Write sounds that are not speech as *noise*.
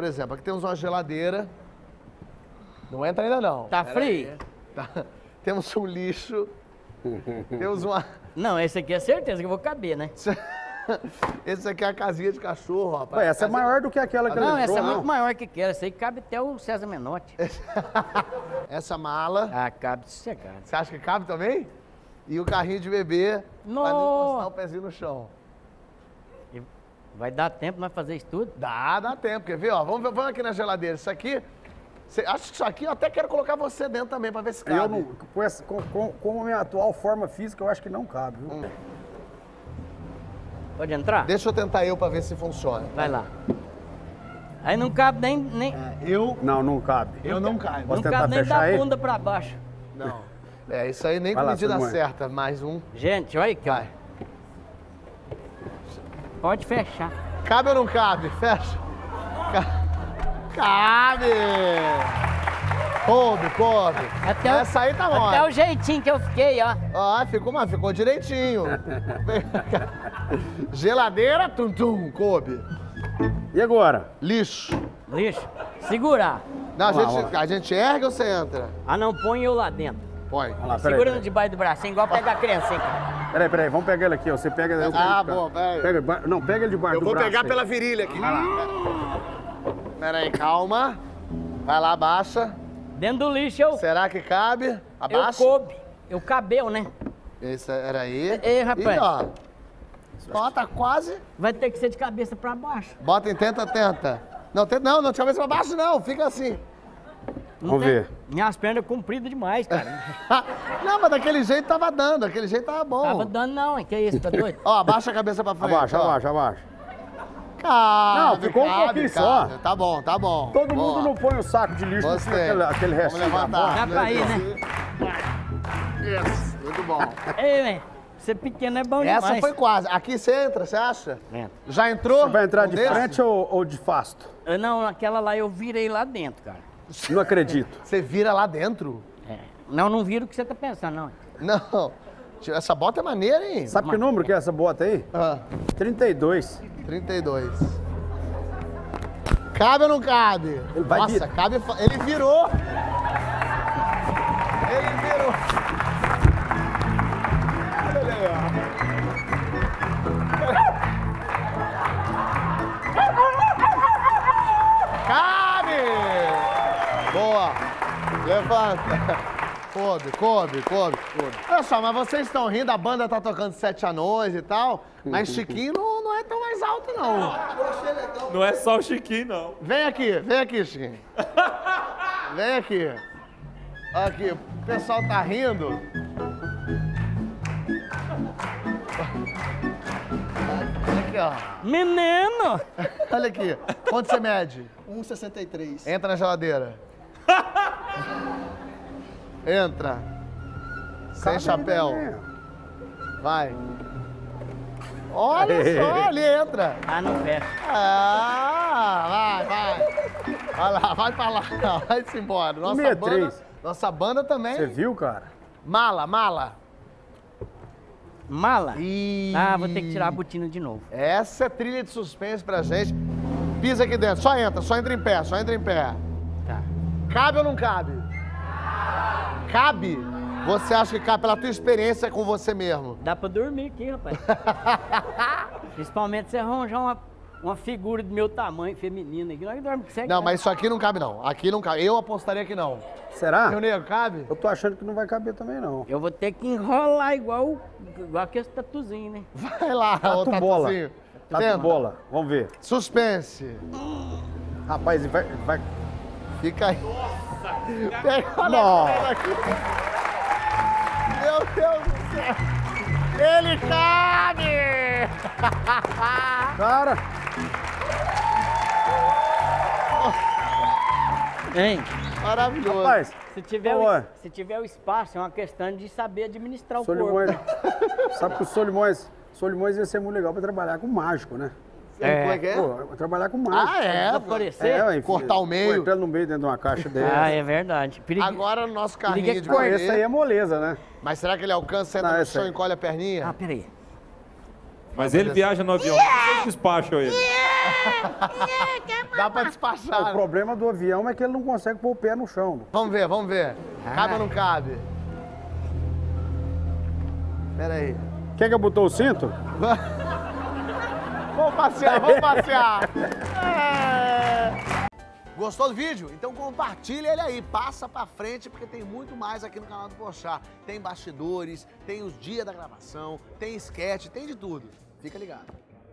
Por exemplo, aqui temos uma geladeira. Não entra ainda não. Tá frio? Tá. *laughs* Temos um lixo. *laughs* temos uma. Não, esse aqui é certeza que eu vou caber, né? *laughs* Esse aqui é a casinha de cachorro, rapaz. Ué, essa é Casinha- maior do que aquela que Não, essa é muito maior que aquela. Essa aí cabe até o César Menotti. Essa mala. Ah, cabe sossegado. Você acha que cabe também? E o carrinho de bebê pra não encostar o pezinho no chão. Vai dar tempo nós fazer isso tudo? Dá, dá tempo. Quer ver? Ó, vamos, ver- vamos aqui na geladeira. Isso aqui. Cê, acho que isso aqui eu até quero colocar você dentro também pra ver se cabe. Eu não, com, essa, com, com, com a minha atual forma física, eu acho que não cabe, viu? Hum. Pode entrar? Deixa eu tentar eu pra ver se funciona. Vai lá. Aí não cabe nem. nem Eu. Não, não cabe. Eu não caibo. Posso não cabe nem da aí? bunda pra baixo. Não. É, isso aí nem Vai com lá, medida certa. Mais um. Gente, olha ó. Vai. Pode fechar. Cabe ou não cabe? Fecha. Ca- Cabe! Coube, coube. Até o- Essa aí tá Até mole. o jeitinho que eu fiquei, ó. Ó, ficou, mas ficou direitinho. Geladeira, tum, tum, coube. E agora? Lixo. Lixo. Segurar. Não, a, gente, a gente ergue ou você entra? Ah, não, põe eu lá dentro. Põe. Lá, peraí. Segura peraí. debaixo do bracinho, igual pegar a criança, hein, cara. Peraí, peraí, vamos pegar ele aqui, ó. Você pega. eu Ah, pego- bom, pega. pega. ba- Não, pega ele debaixo Eu do vou braço pegar aí. pela virilha aqui. Pera aí, calma. Vai lá, abaixa. Dentro do lixo eu, Será que cabe? eu Abaixa. coube. Eu cabeu, né? Esse era aí. Ei, rapaz. E, ó. Tá quase. Vai ter que ser de cabeça pra baixo. Bota em tenta, tenta. Não, tenta, não, não de cabeça pra baixo, não. Fica assim. Não Vamos tem- ver. Minhas pernas compridas demais, cara. *laughs* não, mas daquele jeito tava dando. Daquele jeito tava bom. Tava dando não, hein? Que isso, tá doido? Ó, abaixa a cabeça pra frente. Abaixa, ó. abaixa, abaixa. Cabe, Não, ficou um cabe, pouquinho cabe. só. Tá bom, tá bom. Todo Boa. mundo não põe o saco de lixo Você. naquele aquele Vamos restinho da levantar. Dá pra ir, né? Yes, muito bom. Ei, velho, ser pequeno é bom Essa demais. foi quase. Aqui você entra, você acha? Entra. Já entrou? Você vai entrar Um de desse? frente ou, ou de fasto? Eu Não, aquela lá eu virei lá dentro, cara. Não acredito. Você vira lá dentro? É. Não, não vira o que você tá pensando, não. Não. Essa bota é maneira, hein? Sabe que número que é essa bota aí? Ah, 32. 32. Cabe ou não cabe? Ele vai Nossa, vir- cabe. Ele virou! Ele virou! Levanta! Coube, coube, coube. Olha só, mas vocês estão rindo, a banda tá tocando sete anões e tal, mas Chiquinho não, não é tão mais alto, não. Não é só o Chiquinho, não. Vem aqui, vem aqui, Chiquinho. Vem aqui. Aqui, o pessoal tá rindo. Aqui, ó. Menino! Olha aqui. Quanto você mede? 1,63. Entra na geladeira. *laughs* Entra. Sem chapéu. Vai. Olha Aê. só, ali entra. Ah, não fecha. Ah, vai, vai. Vai lá, vai pra lá. *laughs* Vai-se embora. Nossa 63. banda, nossa banda também. Você viu, cara? Mala, mala. Mala? Ih. Ah, vou ter que tirar a botina de novo. Essa é trilha de suspense pra gente. Pisa aqui dentro. Só entra, só entra em pé, só entra em pé. Tá. Cabe ou não cabe? Cabe? Você acha que cabe pela tua experiência com você mesmo? Dá pra dormir aqui, rapaz. *laughs* Principalmente se arranjar uma, uma figura do meu tamanho, feminina aqui. Nós dorme com você. Não, mas isso aqui não cabe não. Aqui não cabe. Eu apostaria que não. Será? Meu nego, cabe? Eu tô achando que não vai caber também, não. Eu vou ter que enrolar igual, igual aquele tatuzinho, né? Vai lá, ô Tatu bola. tatuzinho. Tatu Tenta. bola. Vamos ver. Suspense. Rapaz, vai... vai... Fica aí. Pega, olha Nossa. aqui. Meu Deus do céu. Ele cabe! *laughs* Cara, Hein? Maravilhoso. rapaz, Se tiver, o, se tiver o espaço, é uma questão de saber administrar o Solimões... corpo. Sabe que o Solimões... Solimões ia ser muito legal pra trabalhar com mágico, né? Como é que é? Pô, trabalhar com mágico. Ah, é? Desaparecer? ué, Cortar o meio. Pô, entrando no meio dentro de uma caixa dessa. Ah, é verdade. Perigo... Agora no nosso carrinho Ninguém de Pô, bebê. esse aí é moleza, né? Mas será que ele alcança, senta Não, no chão aí. e encolhe a perninha? Ah, peraí. Mas ele viaja no avião. Vocês despacham ele. *laughs* Dá pra O despachar. problema do avião é que ele não consegue pôr o pé no chão. Vamos ver, vamos ver. Cabe ou não cabe? Pera aí. Quer que eu botou o cinto? *laughs* Vamos passear, vamos *laughs* passear. É. Gostou do vídeo? Então compartilha ele aí, passa pra frente, porque tem muito mais aqui no canal do Pochá. Tem bastidores, tem os dias da gravação, tem sketch, tem de tudo. Fica ligado.